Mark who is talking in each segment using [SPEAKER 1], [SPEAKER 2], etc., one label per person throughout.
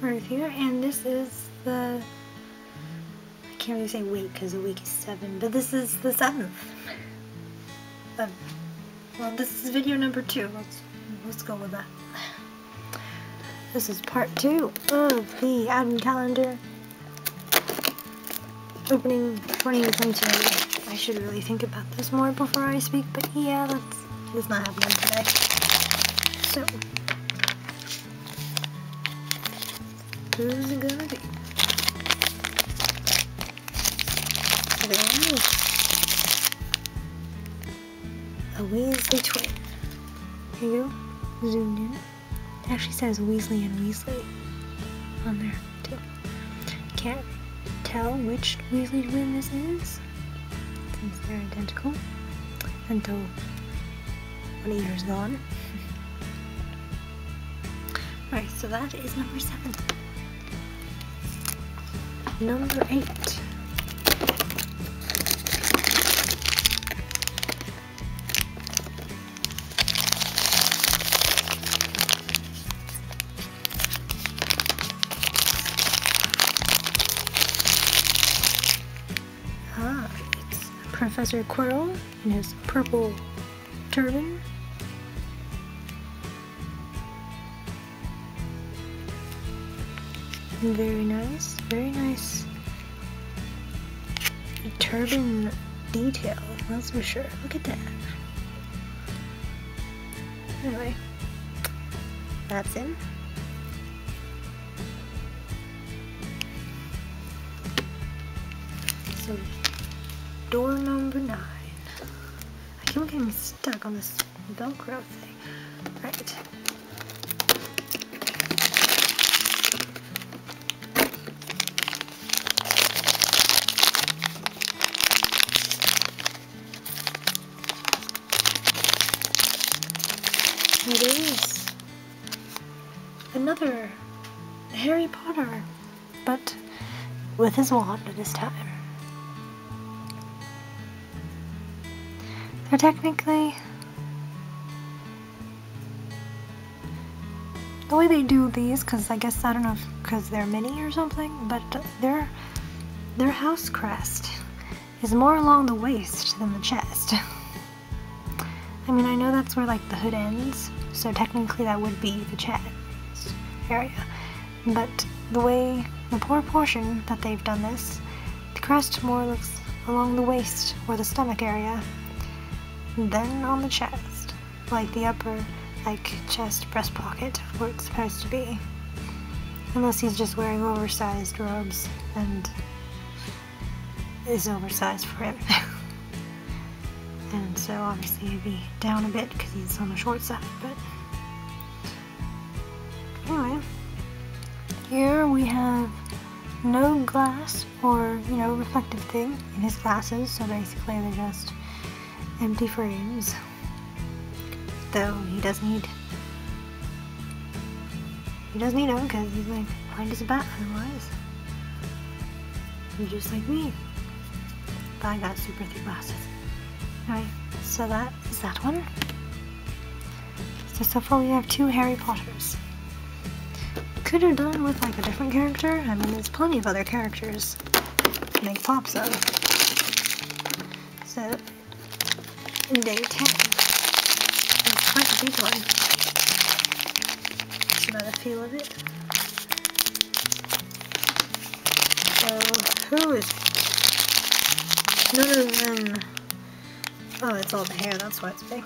[SPEAKER 1] right here, and this is the. I can't really say week because the week is seven, but this is the seventh. Of, well, this is video number two. Let's let's go with that. This is part two of the advent calendar opening 2022. I should really think about this more before I speak, but yeah, that's, that's not happening today. So, who's it gonna be? There is a Weasley twin. Here you go, zoomed in. It actually says Weasley and Weasley on there too. Can't tell which Weasley twin this is since they're identical until one ear's gone. Alright, so that is number seven. Number eight. Ah, it's Professor Quirrell in his purple turban. Very nice, very nice turban detail, that's for sure. Look at that. Anyway, that's him. So, door number nine. I keep getting stuck on this Velcro thing. But with his wand this time. They're technically the way they do these, because I guess I don't know because they're mini or something, but their their house crest is more along the waist than the chest. I mean, I know that's where like the hood ends, so technically that would be the chest area. But the way the poor portion that they've done this, the crest more looks along the waist or the stomach area then on the chest, like the upper like chest breast pocket where it's supposed to be. Unless he's just wearing oversized robes and is oversized for him. and so obviously he'd be down a bit because he's on the short side, but anyway. Here we have no glass or, you know, reflective thing in his glasses, so basically they're just empty frames. Though he does need he does need them because he's like blind as a bat otherwise. He's just like me. But I got super thick glasses. Alright, so that is that one. So so far we have two Harry Potters. Could have done with like a different character. I mean there's plenty of other characters to make pops of. So in day 10. It's quite a big one. That's about the feel of it. So, who is none other than oh, it's all the hair. That's why it's big.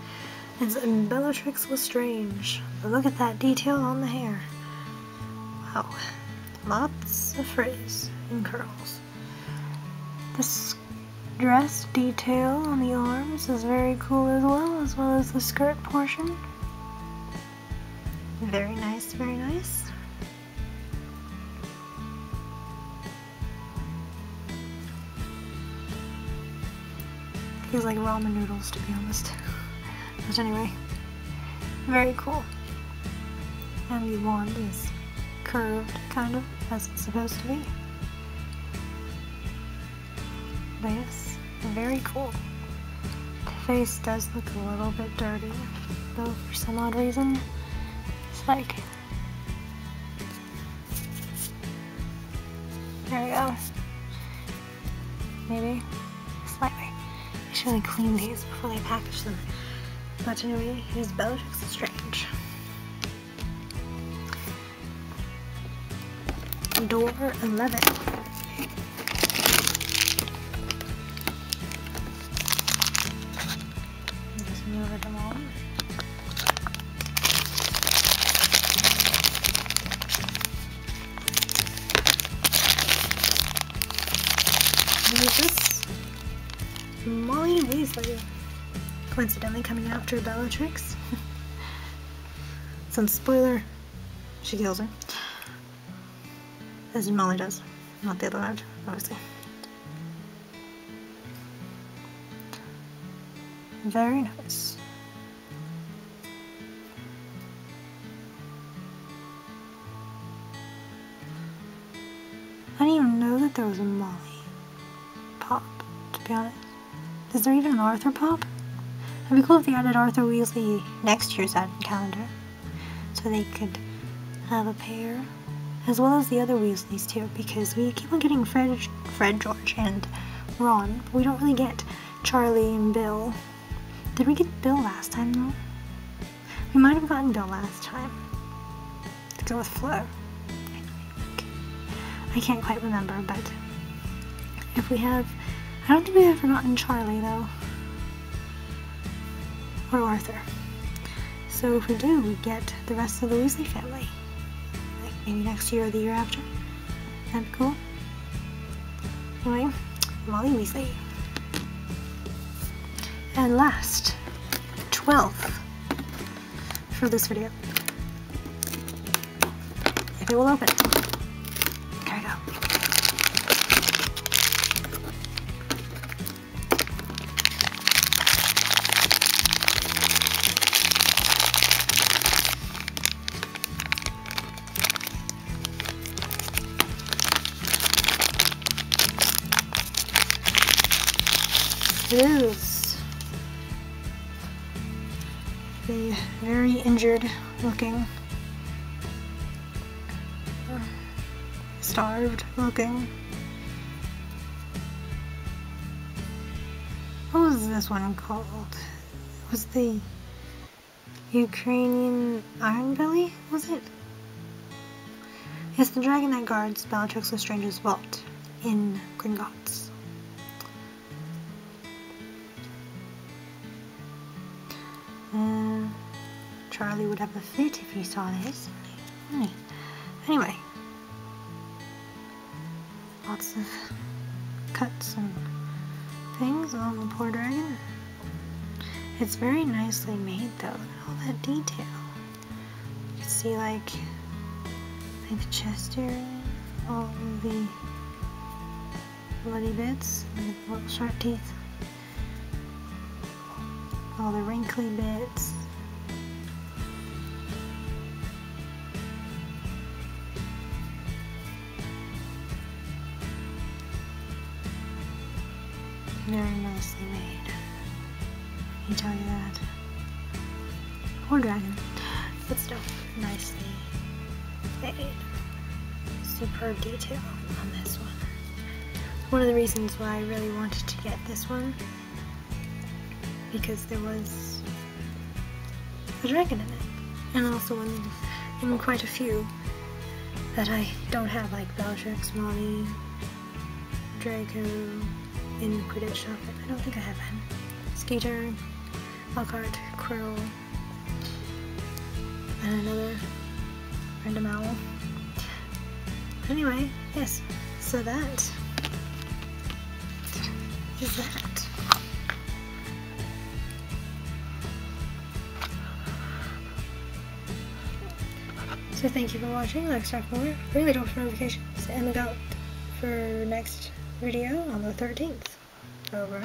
[SPEAKER 1] it's Bellatrix Lestrange. Look at that detail on the hair. Wow, lots of frizz and curls. This dress detail on the arms is very cool as well, as well as the skirt portion. Very nice, very nice. Feels like ramen noodles to be honest. but anyway, very cool. And the wand is curved, kind of, as it's supposed to be. But yes, very cool. The face does look a little bit dirty, though for some odd reason. It's like There we go. Maybe slightly. I should really clean these before they package them. But anyway, here's Bellatrix Strange. Door 11. Just move all. Who's this? Molly Weasley. Coincidentally coming after Bellatrix. Some spoiler, she kills her. As Molly does, not the other way, obviously. Very nice. I didn't even know that there was a Molly pop, to be honest. Is there even an Arthur pop? It'd be cool if they added Arthur Weasley next year's advent calendar. So they could have a pair. As well as the other Weasleys too, because we keep on getting Fred, Fred, George, and Ron. But we don't really get Charlie and Bill. Did we get Bill last time though? We might have gotten Bill last time. To go with Fleur. I can't quite remember, but if we have, I don't think we have forgotten Charlie though, or Arthur. So if we do, we get the rest of the Weasley family. Maybe next year or the year after. That'd be cool. Anyway, Molly Weasley. And last, 12th for this video. If it will open. There we go. Is a very injured looking, starved looking. What was this one called? It was the Ukrainian Ironbelly, was it? It's the dragon that guards Bellatrix Lestrange's vault in Gringotts. Charlie would have a fit if he saw this. Hmm. Anyway, lots of cuts and things on the poor dragon. It's very nicely made though, all that detail. You can see like, the chest area, all of the bloody bits, the little sharp teeth all the wrinkly bits. Very nicely made. Let me tell you that. Poor dragon. But still, nicely made. Superb detail on this one. One of the reasons why I really wanted to get this one because there was a dragon in it, and also in, in quite a few that I don't have, like Bellatrix, Molly, Draco, in Quidditch outfit. I don't think I have him. Skeeter, Lockhart, Quirrell, and another random owl. Anyway, yes, so that is that. So thank you for watching, like, subscribe more, ring the bell for notifications, and look out for next video on the 13th. Over.